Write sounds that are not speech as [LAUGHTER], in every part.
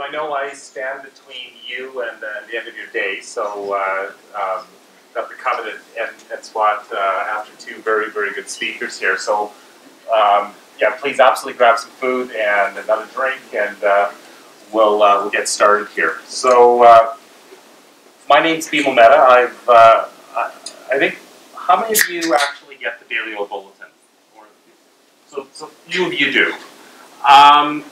So I know I stand between you and uh, the end of your day, so uh, um, got the coveted end, end spot uh, after two very, very good speakers here. So um, yeah, please absolutely grab some food and another drink, and uh, we'll uh, we'll get started here. So uh, my name's Bemal Mehta. I've uh, I, I think how many of you actually get the Daily Oil Bulletin? So, so few of you do. Um,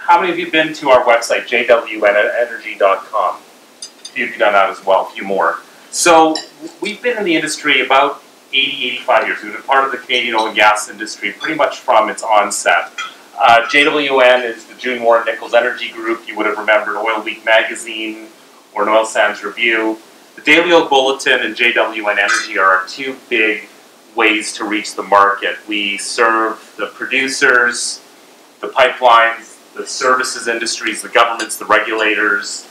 how many of you have been to our website, jwnenergy.com? A few of you done that as well, a few more. So we've been in the industry about 80, 85 years. We've been part of the Canadian oil and gas industry pretty much from its onset. Uh, JWN is the JuneWarren-Nickle's Energy Group. You would have remembered Oil Week magazine or an Oil Sands Review. The Daily Oil Bulletin and JWN Energy are our two big ways to reach the market. We serve the producers, the pipelines, the services industries, the governments, the regulators,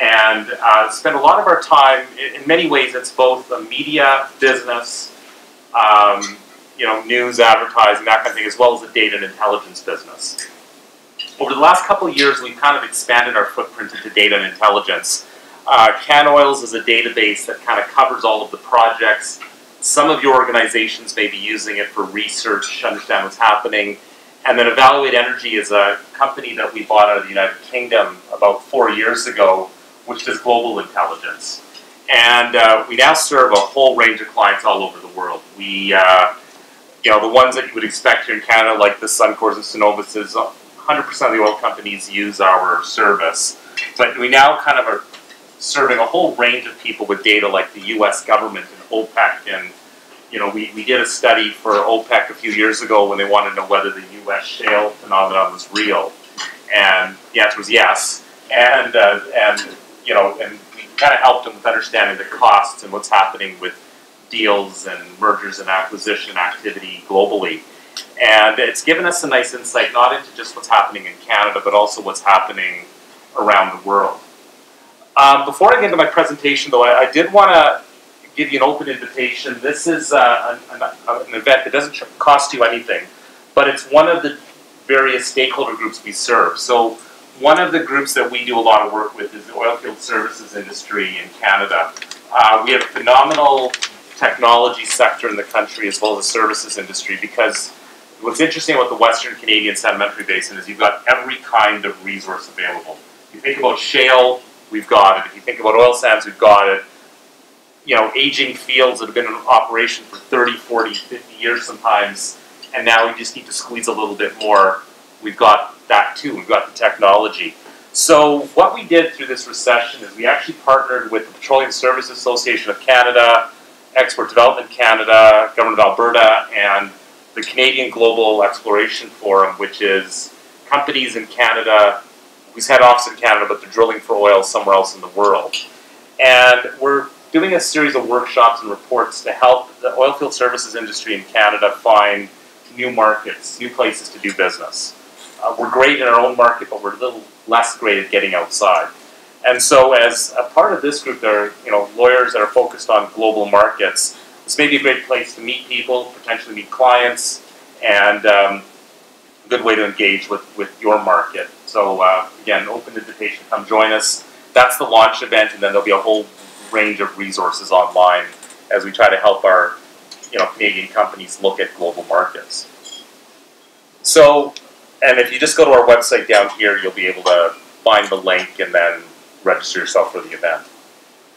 and uh, spend a lot of our time. In, many ways, it's both a media business, um, you know, news, advertising, that kind of thing, as well as a data and intelligence business. Over the last couple of years, we've kind of expanded our footprint into data and intelligence. Uh, CanOils is a database that kind of covers all of the projects. Some of your organizations may be using it for research, understand what's happening. And then Evaluate Energy is a company that we bought out of the United Kingdom about four years ago, which does global intelligence. And uh, we now serve a whole range of clients all over the world. We, uh, you know, the ones that you would expect here in Canada, like the Suncors and Cenovus's, 100% of the oil companies use our service. But we now kind of are serving a whole range of people with data, like the U.S. government and OPEC. And you know, we, we did a study for OPEC a few years ago when they wanted to know whether the U.S. shale phenomenon was real, and the answer was yes. And uh, and you know, and we kind of helped them with understanding the costs and what's happening with deals and mergers and acquisition activity globally. And it's given us a nice insight not into just what's happening in Canada, but also what's happening around the world. Um, before I get into my presentation, though, I, I did want to give you an open invitation. This is uh, an, an, event that doesn't cost you anything, but it's one of the various stakeholder groups we serve. So, one of the groups that we do a lot of work with is the oilfield services industry in Canada. Uh, we have a phenomenal technology sector in the country as well as the services industry because what's interesting about the Western Canadian Sedimentary Basin is you've got every kind of resource available. If You think about shale, we've got it. If you think about oil sands, we've got it. You know, aging fields that have been in operation for 30, 40, 50 years sometimes, and now we just need to squeeze a little bit more. We've got that too. We've got the technology. So what we did through this recession is we actually partnered with the Petroleum Services Association of Canada, Export Development Canada, Government of Alberta, and the Canadian Global Exploration Forum, which is companies in Canada whose head office in Canada, but they're drilling for oil somewhere else in the world. And we're doing a series of workshops and reports to help the oilfield services industry in Canada find new markets, new places to do business. Uh, we're great in our own market, but we're a little less great at getting outside. And so, as a part of this group, there are you know lawyers that are focused on global markets. This may be a great place to meet people, potentially meet clients, and um, a good way to engage with, with your market. So uh, again, open invitation, come join us. That's the launch event, and then there'll be a whole range of resources online as we try to help our you know Canadian companies look at global markets. So, and if you just go to our website down here, you'll be able to find the link and then register yourself for the event.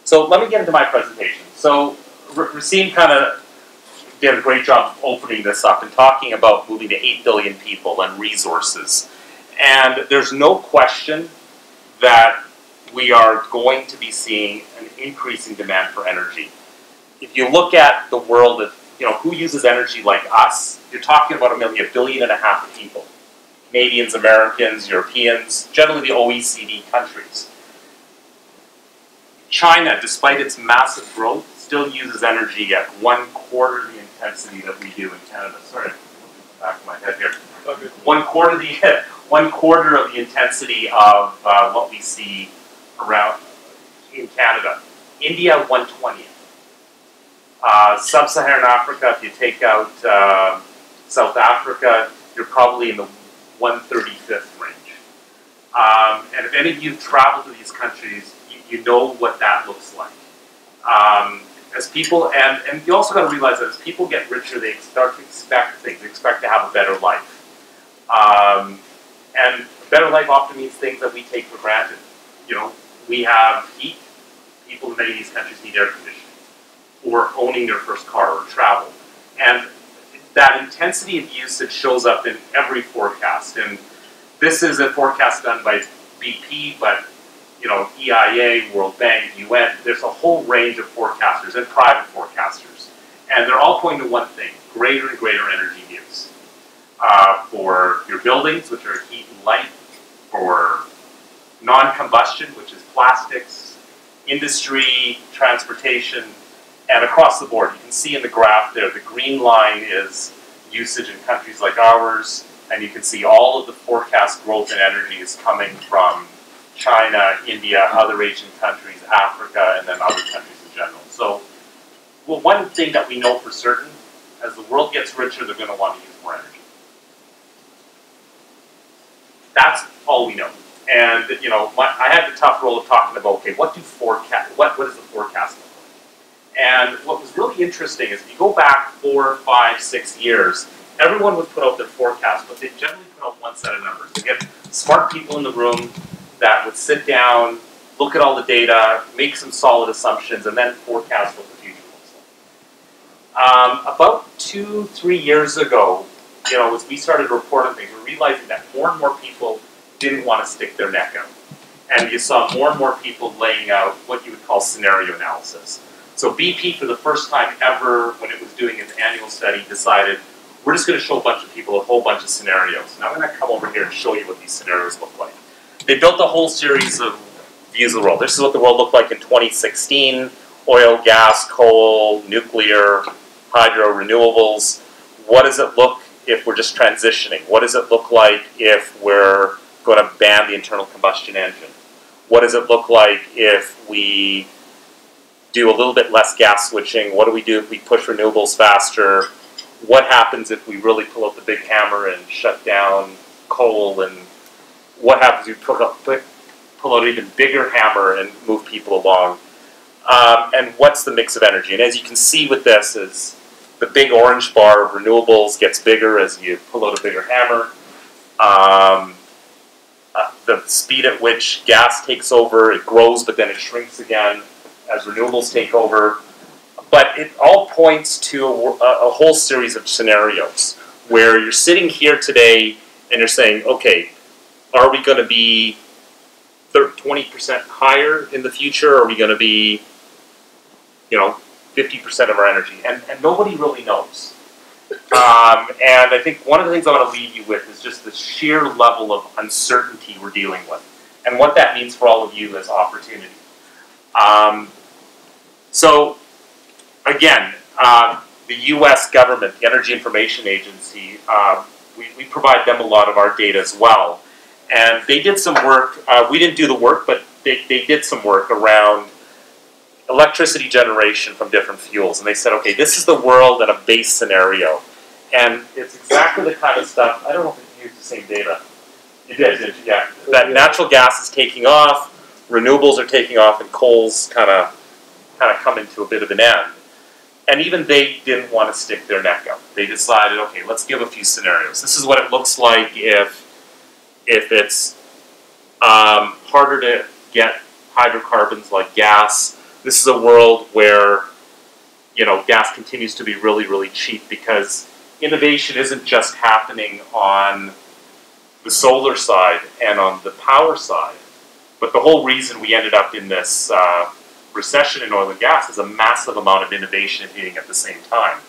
So let me get into my presentation. So Racine kind of did a great job of opening this up and talking about moving to 8 billion people and resources. And there's no question that we are going to be seeing an increasing demand for energy. If you look at the world of, you know, who uses energy like us, you're talking about a million, a billion and a half people. Canadians, Americans, Europeans, generally the OECD countries. China, despite its massive growth, still uses energy at one quarter the intensity that we do in Canada. Sorry, back of my head here. One quarter the [LAUGHS] one quarter of the intensity of uh, what we see around in Canada. India, one twentieth. Uh, Sub-Saharan Africa, if you take out uh, South Africa, you're probably in the one thirty fifth range. Um, and if any of you have traveled to these countries, you, you know what that looks like. Um, as people, and, and you also got to realize that as people get richer, they start to expect things, they expect to have a better life. Um, and better life often means things that we take for granted. You know, we have heat. People in many of these countries need air conditioning, or owning their first car, or travel. And that intensity of usage shows up in every forecast. And this is a forecast done by BP, but you know, EIA, World Bank, UN, there's a whole range of forecasters and private forecasters. And they're all pointing to one thing, greater and greater energy use. Uh, for your buildings, which are heat and light, for non-combustion, which is plastics, industry, transportation, and across the board. You can see in the graph there, the green line is usage in countries like ours, and you can see all of the forecast growth in energy is coming from China, India, other Asian countries, Africa, and then other countries in general. So, well, one thing that we know for certain, as the world gets richer, they're going to want to use more energy. That's all we know. And you know, my, I had the tough role of talking about, okay, what do forecast? What what is the forecast? And what was really interesting is if you go back four, five, six years, everyone would put out their forecast, but they generally put out one set of numbers. You get smart people in the room that would sit down, look at all the data, make some solid assumptions, and then forecast what the future looks like. Um, about two, three years ago, you know, as we started reporting things, we're realizing that more and more people didn't want to stick their neck out. And you saw more and more people laying out what you would call scenario analysis. So BP, for the first time ever, when it was doing its annual study, decided we're just going to show a bunch of people a whole bunch of scenarios. And I'm going to come over here and show you what these scenarios look like. They built a whole series of views of the world. This is what the world looked like in 2016. Oil, gas, coal, nuclear, hydro, renewables. What does it look if we're just transitioning? What does it look like if we're going to ban the internal combustion engine? What does it look like if we do a little bit less gas switching? What do we do if we push renewables faster? What happens if we really pull out the big hammer and shut down coal? And what happens if we pull out, pull out an even bigger hammer and move people along? Um, and what's the mix of energy? And as you can see with this is the big orange bar of renewables gets bigger as you pull out a bigger hammer. Um, uh, the speed at which gas takes over, it grows, but then it shrinks again as renewables take over. But it all points to a, a whole series of scenarios where you're sitting here today and you're saying, okay, are we going to be 20% higher in the future? Are we going to be, you know, 50% of our energy? And, and nobody really knows. Um, and I think one of the things I want to leave you with is just the sheer level of uncertainty we're dealing with, and what that means for all of you as opportunity. Um, so, again, uh, the U.S. government, the Energy Information Agency, uh, we, we, provide them a lot of our data as well. And they did some work, uh, we didn't do the work, but they, they did some work around electricity generation from different fuels. And they said, okay, this is the world in a base scenario. And it's exactly the kind of stuff, I don't know if you used the same data. You did, did you? Yeah. That natural gas is taking off, renewables are taking off, and coal's kind of kind of coming to a bit of an end. And even they didn't want to stick their neck out. They decided, okay, let's give a few scenarios. This is what it looks like if if it's um, harder to get hydrocarbons like gas this is a world where you know gas continues to be really really cheap because innovation isn't just happening on the solar side and on the power side but the whole reason we ended up in this uh, recession in oil and gas is a massive amount of innovation hitting at the same time.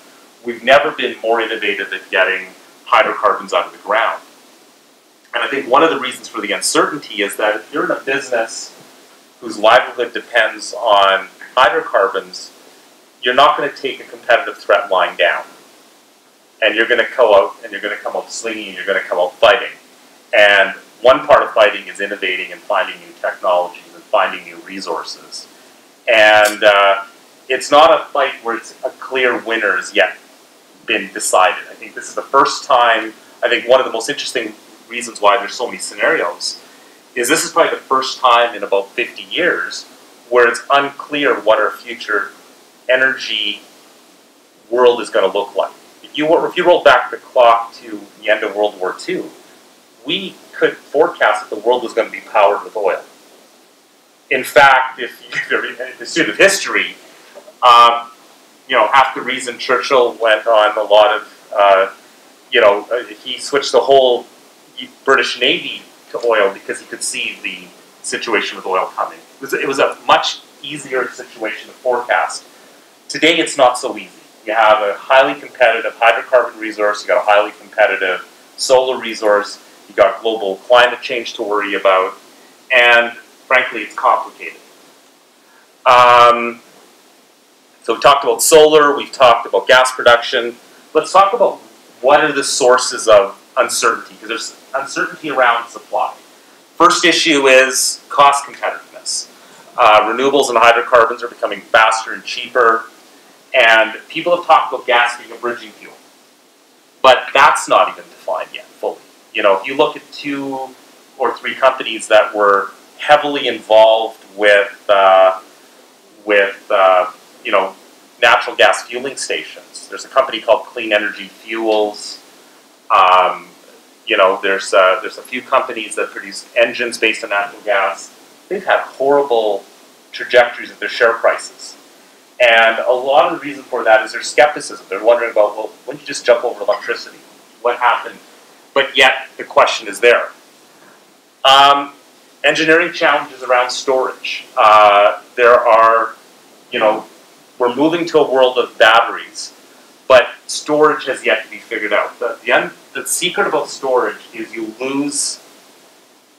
We've never been more innovative at getting hydrocarbons out of the ground. And i think one of the reasons for the uncertainty is that if you're in a business whose livelihood depends on hydrocarbons, you're not going to take a competitive threat line down. And you're going to go out and you're going to come out slinging and you're going to come out fighting. And one part of fighting is innovating and finding new technologies and finding new resources. And uh, it's not a fight where it's a clear winner has yet been decided. I think this is the first time, I think one of the most interesting reasons why there's so many scenarios is this is probably the first time in about 50 years where it's unclear what our future energy world is going to look like. If you, if you roll back the clock to the end of World War II, we could forecast that the world was going to be powered with oil. In fact, if [LAUGHS] you're a student of history, um, you know, half the reason Churchill went on a lot of, uh, you know, uh, he switched the whole British Navy to oil because he could see the situation with oil coming. It was, it was a much easier situation to forecast. Today, it's not so easy. You have a highly competitive hydrocarbon resource, you got a highly competitive solar resource, you got global climate change to worry about, and frankly, it's complicated. Um, so we talked about solar, we've talked about gas production. Let's talk about what are the sources of uncertainty, because there's uncertainty around supply. First issue is cost competitiveness. Uh, renewables and hydrocarbons are becoming faster and cheaper, and people have talked about gas being a bridging fuel. But that's not even defined yet fully. You know, if you look at two or three companies that were heavily involved with uh, with uh, you know natural gas fueling stations. There's a company called Clean Energy Fuels. Um, you know, there's uh, there's a few companies that produce engines based on natural gas. They've had horrible trajectories of their share prices, and a lot of the reason for that is their skepticism. They're wondering about, well, when you just jump over electricity, what happened? But yet the question is there. Um, engineering challenges around storage. Uh, there are, you know, we're moving to a world of batteries, storage has yet to be figured out. The, the, un, the secret about storage is you lose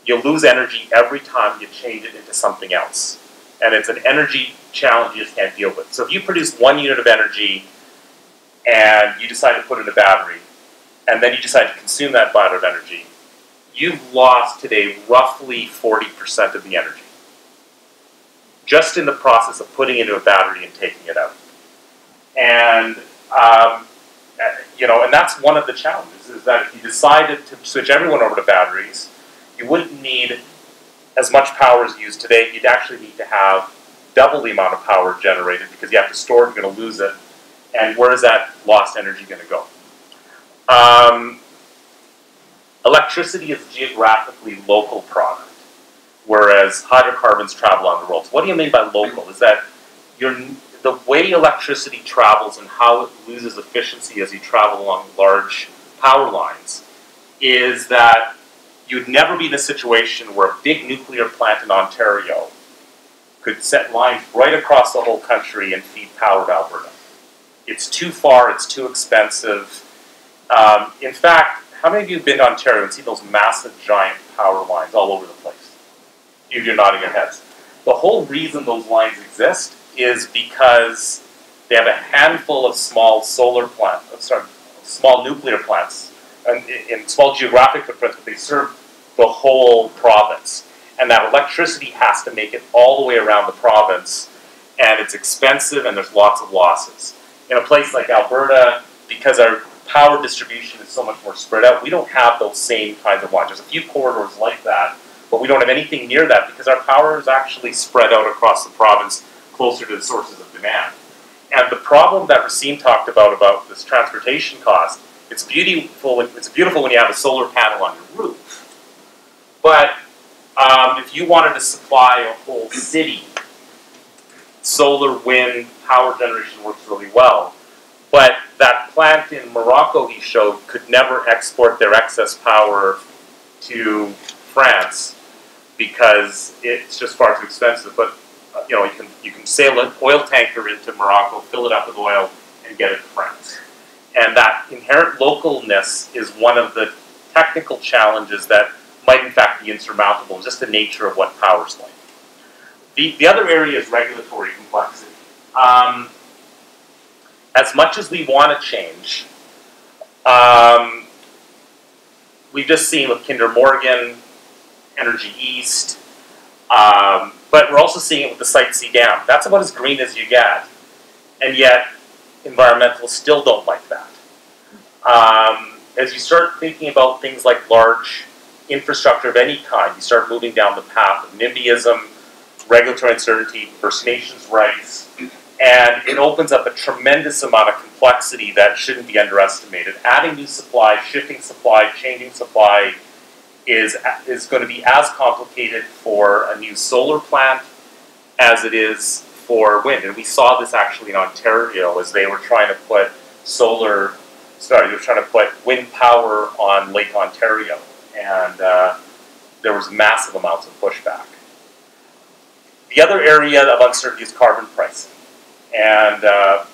you lose energy every time you change it into something else. And it's an energy challenge you just can't deal with. So if you produce one unit of energy and you decide to put it in a battery, and then you decide to consume that amount of energy, you've lost today roughly 40% of the energy. Just in the process of putting it into a battery and taking it out. And, um, you know, and that's one of the challenges, is that if you decided to switch everyone over to batteries, you wouldn't need as much power as used today. You'd actually need to have double the amount of power generated because you have to store it, you're going to lose it. And where is that lost energy going to go? Um, Electricity is a geographically local product, whereas hydrocarbons travel on the world. So what do you mean by local? Is that the way electricity travels and how it loses efficiency as you travel along large power lines is that you'd never be in a situation where a big nuclear plant in Ontario could set lines right across the whole country and feed power to Alberta. It's too far, it's too expensive. Um, in fact, how many of you have been to Ontario and seen those massive, giant power lines all over the place? You, you're nodding your heads. The whole reason those lines exist is because they have a handful of small solar plants, sorry, small nuclear plants, and in small geographic footprints, but they serve the whole province. And that electricity has to make it all the way around the province, and it's expensive, and there's lots of losses. In a place like Alberta, because our power distribution is so much more spread out. We don't have those same kinds of lines. There's a few corridors like that, but we don't have anything near that because our power is actually spread out across the province closer to the sources of demand. And the problem that Racine talked about about this transportation cost, it's beautiful. It's beautiful when you have a solar panel on your roof, but um, if you wanted to supply a whole city, solar, wind, power generation works really well. But that plant in Morocco he showed could never export their excess power to France because it's just far too expensive. But uh, you know, you sail an oil tanker into Morocco, fill it up with oil, and get it to France. And that inherent localness is one of the technical challenges that might in fact be insurmountable, just the nature of what power is like. The, the other area is regulatory complexity. Um, as much as we want to change, um, we've just seen with Kinder Morgan, Energy East, um, but we're also seeing it with the Site C Dam. That's about as green as you get, and yet environmentalists still don't like that. Um, as you start thinking about things like large infrastructure of any kind, you start moving down the path of NIMBYism, regulatory uncertainty, First Nations rights, and it opens up a tremendous amount of complexity that shouldn't be underestimated. Adding new supply, shifting supply, changing supply is, is going to be as complicated for a new solar plant as it is for wind. And we saw this actually in Ontario as they were trying to put solar, sorry, they were trying to put wind power on Lake Ontario. And uh, there was massive amounts of pushback. The other area of uncertainty is carbon pricing. And uh,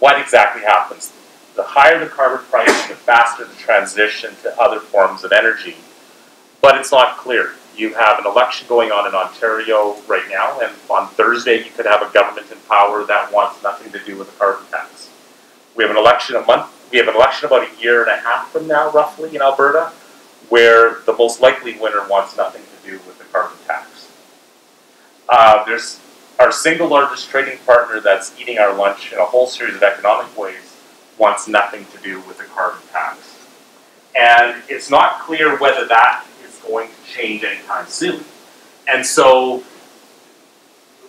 what exactly happens? The higher the carbon price, the faster the transition to other forms of energy. But it's not clear. You have an election going on in Ontario right now, and on Thursday you could have a government in power that wants nothing to do with the carbon tax. We have an election a month. We have an election about a year and a half from now, roughly, in Alberta, where the most likely winner wants nothing to do with the carbon tax. Uh, there's our single largest trading partner that's eating our lunch in a whole series of economic ways wants nothing to do with the carbon tax. And it's not clear whether that going to change anytime soon. And so,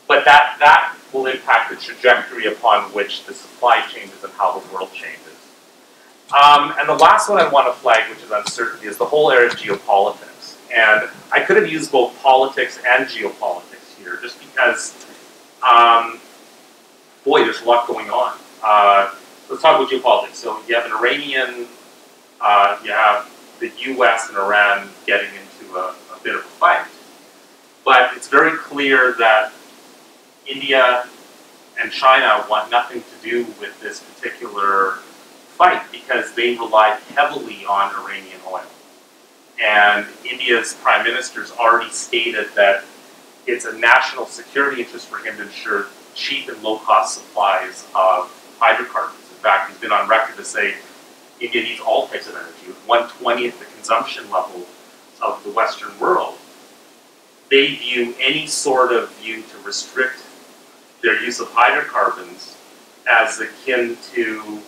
but that, that will impact the trajectory upon which the supply changes and how the world changes. Um, and the last one I want to flag, which is uncertainty, is the whole area of geopolitics. And I could have used both politics and geopolitics here, just because um, boy, there's a lot going on. Uh, let's talk about geopolitics. So you have an Iranian, uh, you have the U.S. and Iran getting a, a bit of a fight. But it's very clear that India and China want nothing to do with this particular fight because they rely heavily on Iranian oil. And India's prime minister's already stated that it's a national security interest for him to ensure cheap and low-cost supplies of hydrocarbons. In fact, he's been on record to say India needs all types of energy. With 120th the consumption level of the Western world, they view any sort of view to restrict their use of hydrocarbons as akin to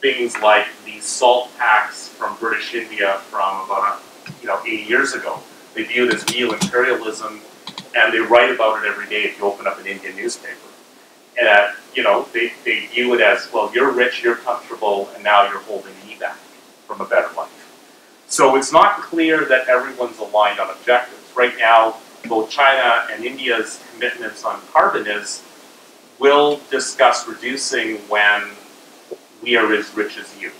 things like the salt tax from British India from about you know 80 years ago. They view it as neo-imperialism and they write about it every day if you open up an Indian newspaper. And, uh, you know, they, they view it as, well, you're rich, you're comfortable, and now you're holding me back from a better life. So it's not clear that everyone's aligned on objectives. Right now, both China and India's commitments on carbon is, we'll discuss reducing when we are as rich as you.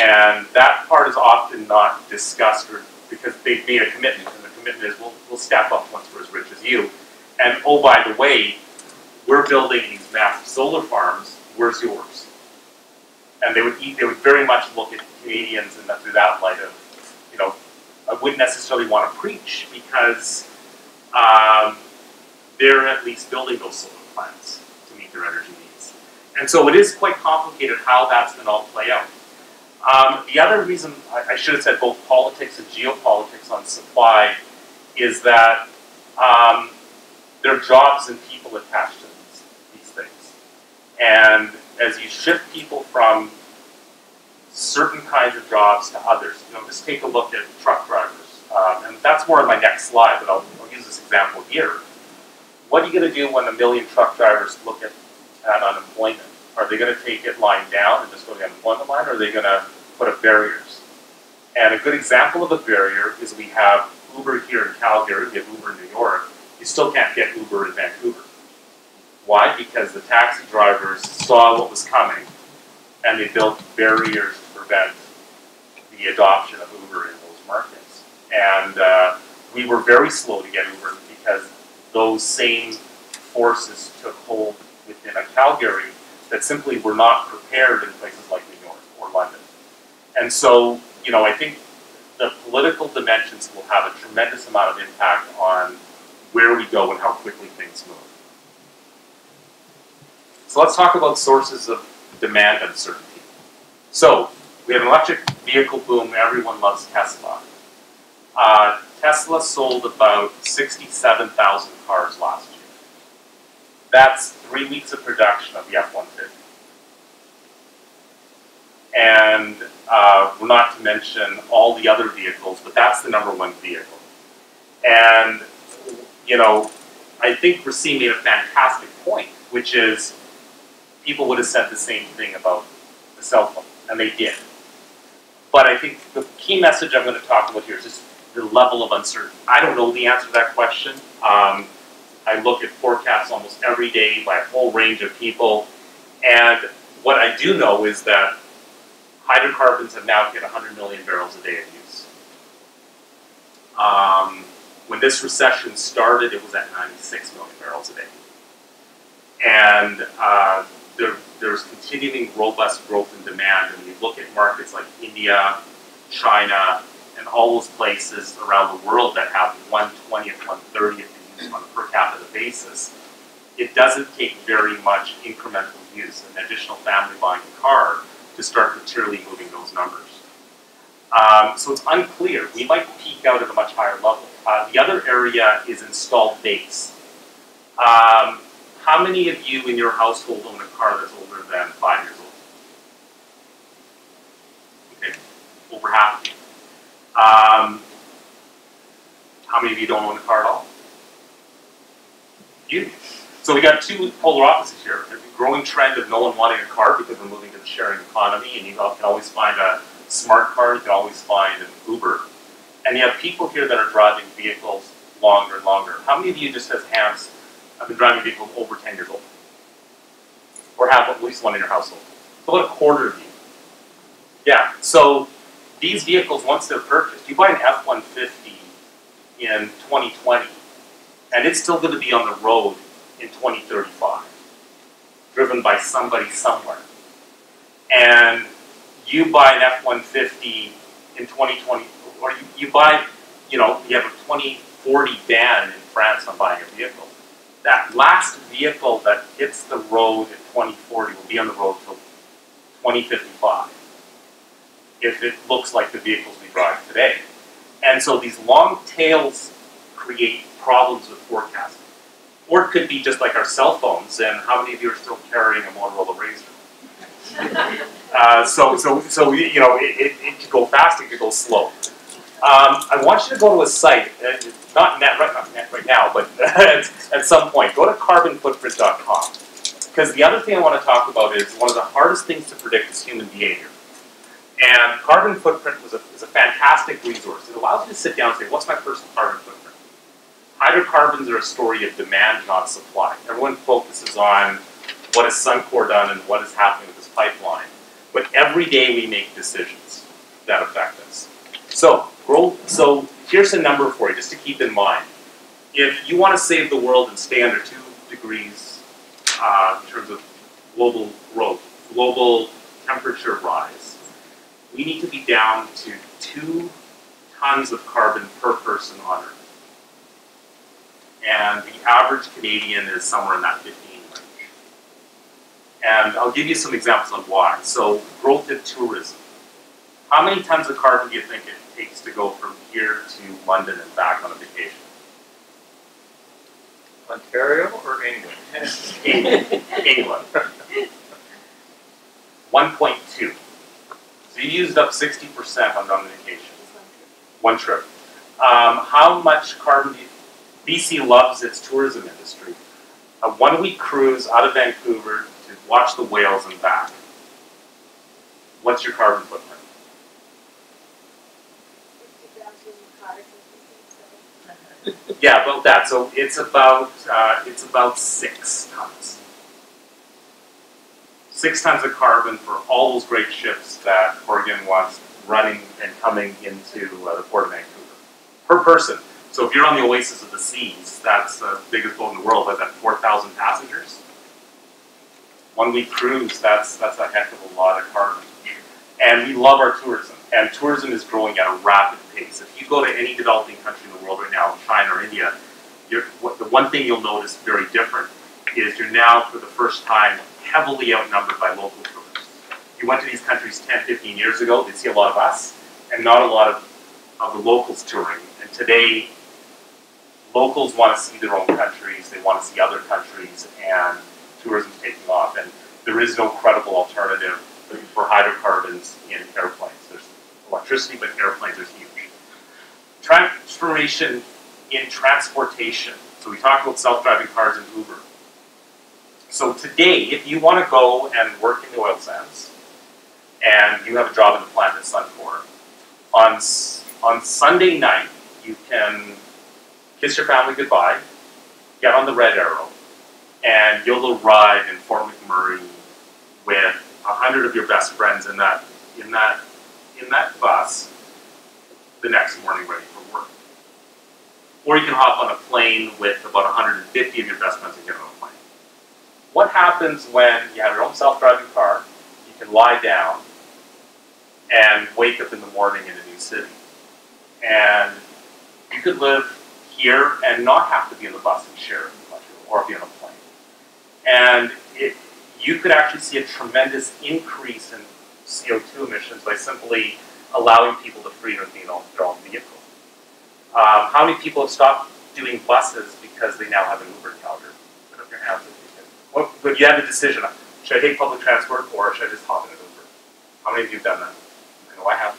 And that part is often not discussed because they've made a commitment and the commitment is we'll, we'll step up once we're as rich as you. And oh, by the way, we're building these massive solar farms. Where's yours? And they would eat, they would very much look at Canadians and through that light of, you know, I wouldn't necessarily want to preach because um, they're at least building those solar plants to meet their energy needs. And so it is quite complicated how that's going to all play out. Um, the other reason, I, I should have said both politics and geopolitics on supply is that um, there are jobs and people attached to these, these things. And as you shift people from certain kinds of jobs to others, you know, just take a look at truck drivers. Um, and that's more on my next slide, but I'll, I'll use this example here. What are you going to do when a million truck drivers look at, at unemployment? Are they going to take it lying down and just go to the unemployment line, or are they going to put up barriers? And a good example of a barrier is we have Uber here in Calgary, we have Uber in New York, you still can't get Uber in Vancouver. Why? Because the taxi drivers saw what was coming and they built barriers to prevent the adoption of Uber in those markets. And uh, we were very slow to get Uber because those same forces took hold within a Calgary that simply were not prepared in places like New York or London. And so, you know, I think the political dimensions will have a tremendous amount of impact on where we go and how quickly things move. So let's talk about sources of demand uncertainty. So we have an electric vehicle boom. Everyone loves Tesla. Uh, Tesla sold about 67,000 cars last year. That's three weeks of production of the F-150. and uh, not to mention all the other vehicles, but that's the number one vehicle. And, you know, I think Racine made a fantastic point, which is people would have said the same thing about the cell phone, and they did. But I think the key message I'm going to talk about here is just the level of uncertainty. I don't know the answer to that question. Um, I look at forecasts almost every day by a whole range of people, and what I do know is that hydrocarbons have now hit 100 million barrels a day of use. Um, when this recession started, it was at 96 million barrels a day. And uh, there, there's continuing robust growth in demand. And you look at markets like India, China, and all those places around the world that have 120th, 130th use on a per capita basis, it doesn't take very much incremental use, an additional family buying a car, to start materially moving those numbers. Um, so it's unclear. We might peak out at a much higher level. Uh, the other area is installed base. Um, how many of you in your household own a car that's older than five years old? Okay, over half of you. Um, how many of you don't own a car at all? You. So we got two polar opposites here. There's a growing trend of no one wanting a car because we're moving to the sharing economy, and you can always find a smart car, you can always find an Uber. And you have people here that are driving vehicles longer and longer. How many of you, just as hands, have been driving a vehicle over 10 years old? Or have at least one in your household? So about a quarter of you. Yeah, so these vehicles, once they're purchased, you buy an F-150 in 2020, and it's still going to be on the road in 2035, driven by somebody somewhere. And you buy an F-150 in 2020, or you, you buy, you know, you have a 2040 ban in France on buying a vehicle. That last vehicle that hits the road in 2040 will be on the road till 2055 if it looks like the vehicles we drive today. And so these long tails create problems with forecasting. Or it could be just like our cell phones, and how many of you are still carrying a Motorola Razr? [LAUGHS] uh, so, so, so you know, it, it, it, could go fast, it could go slow. Um, I want you to go to a site, uh, not net right, not net right now, but [LAUGHS] at, at some point, go to carbonfootprint.com. Because the other thing I want to talk about is one of the hardest things to predict is human behavior. And Carbon Footprint was a, is a fantastic resource. It allows you to sit down and say, what's my personal carbon footprint? hydrocarbons are a story of demand, not supply. Everyone focuses on what has Suncor done and what is happening with this pipeline. But every day we make decisions that affect us. So, so here's a number for you, just to keep in mind. If you want to save the world and stay under two degrees uh, in terms of global growth, global temperature rise, we need to be down to two tons of carbon per person on Earth and the average Canadian is somewhere in that 15 range. And I'll give you some examples on why. So growth in tourism. How many tons of carbon do you think it takes to go from here to London and back on a vacation? Ontario or England? England. England. 1.2. So you used up 60% on one vacation. One trip. Um, how much carbon do you BC loves its tourism industry. A one week cruise out of Vancouver to watch the whales and back. What's your carbon footprint? Yeah, about that. So it's about uh, it's about six tons. Six tons of carbon for all those great ships that Horgan wants running and coming into uh, the port of Vancouver per person. So if you're on the Oasis of the Seas, that's the biggest boat in the world, has that 4,000 passengers. One week cruise, that's, that's a heck of a lot of carbon. And we love our tourism, and tourism is growing at a rapid pace. If you go to any developing country in the world right now, China or India, what, the one thing you'll notice very different is you're now, for the first time, heavily outnumbered by local tourists. You went to these countries 10, 15 years ago, they'd see a lot of us, and not a lot of, of the locals touring. And today, locals want to see their own countries, they want to see other countries, and tourism's taking off. And there is no credible alternative for hydrocarbons in airplanes. There's electricity, but airplanes are huge. Transformation in transportation. So we talked about self-driving cars and Uber. So today, if you want to go and work in the oil sands, and you have a job in the plant at Suncor, on on Sunday night you can kiss your family goodbye, get on the Red Arrow, and you'll arrive in Fort McMurray with hundred of your best friends in that in that in that bus the next morning ready for work. Or you can hop on a plane with about 150 of your best friends and get on a plane. What happens when you have your own self-driving car, you can lie down and wake up in the morning in a new city. And you could live here and not have to be in the bus and share it or be on a plane. And it, you could actually see a tremendous increase in CO2 emissions by simply allowing people to being on their own vehicle. Um, how many people have stopped doing buses because they now have an Uber Calgary? Put up your hands if you can. You have a decision. Should I take public transport or should I just hop in an Uber? How many of you have done that? I know I have.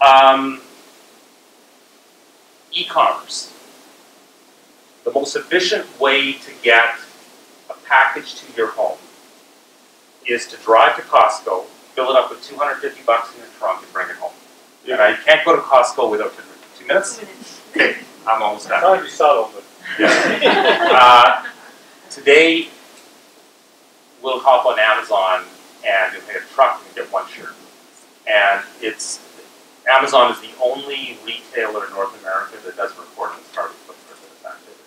Um, e-commerce. The most efficient way to get package to your home is to drive to Costco, fill it up with 250 bucks in your trunk, and bring it home. And I can't go to Costco without two, two minutes. Okay, I'm almost done. Be subtle, but. [LAUGHS] Uh, today, we'll hop on Amazon and you'll get a truck and get one shirt. And it's Amazon is the only retailer in North America that does report on its carbon footprint activities.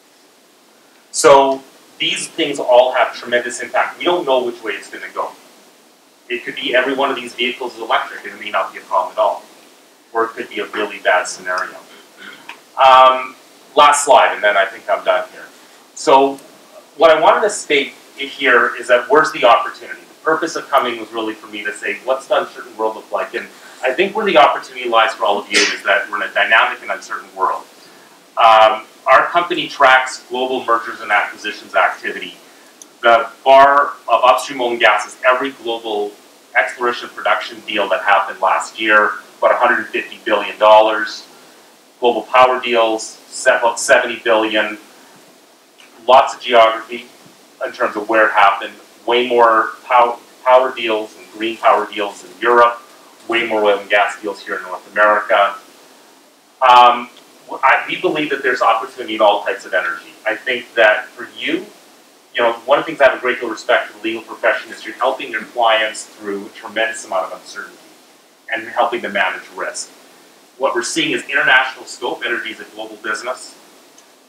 So these things all have tremendous impact. We don't know which way it's going to go. It could be every one of these vehicles is electric, and it may not be a problem at all, or it could be a really bad scenario. Um, last slide, and then I think I'm done here. So, what I wanted to state here is that where's the opportunity? The purpose of coming was really for me to say, what's the uncertain world look like? And I think where the opportunity lies for all of you is that we're in a dynamic and uncertain world. Um, our company tracks global mergers and acquisitions activity. The bar of upstream oil and gas is every global exploration production deal that happened last year, about 150 billion dollars. Global power deals, about 70 billion. Lots of geography in terms of where it happened. Way more pow- power deals and green power deals in Europe. Way more oil and gas deals here in North America. Um, I, we believe that there's opportunity in all types of energy. I think that for you, you know, one of the things I have a great deal of respect for the legal profession is you're helping your clients through a tremendous amount of uncertainty and helping them manage risk. What we're seeing is international scope. Energy is a global business.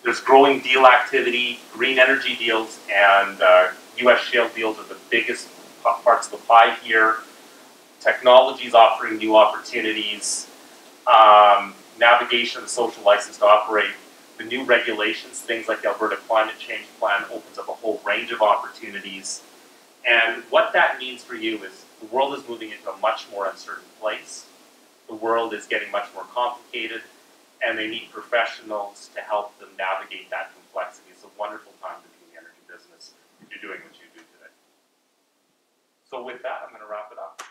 There's growing deal activity, green energy deals, and uh, U.S. shale deals are the biggest parts of the pie here. Technology is offering new opportunities. Um, navigation of the social license to operate, the new regulations, things like the Alberta Climate Change Plan, opens up a whole range of opportunities. And what that means for you is the world is moving into a much more uncertain place. The world is getting much more complicated, and they need professionals to help them navigate that complexity. It's a wonderful time to be in the energy business if you're doing what you do today. So with that, I'm going to wrap it up.